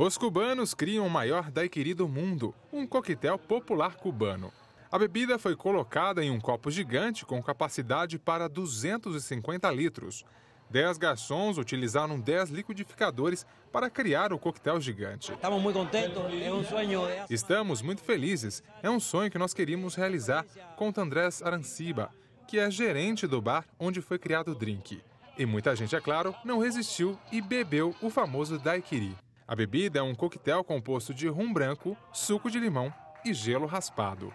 Os cubanos criam o maior daiquiri do mundo, um coquetel popular cubano. A bebida foi colocada em um copo gigante com capacidade para 250 litros. Dez garçons utilizaram 10 liquidificadores para criar o coquetel gigante. Estamos muito contentes, é um sonho. Estamos muito felizes. É um sonho que nós queríamos realizar, conta Andrés Aranciba, que é gerente do bar onde foi criado o drink. E muita gente, é claro, não resistiu e bebeu o famoso daiquiri. A bebida é um coquetel composto de rum branco, suco de limão e gelo raspado.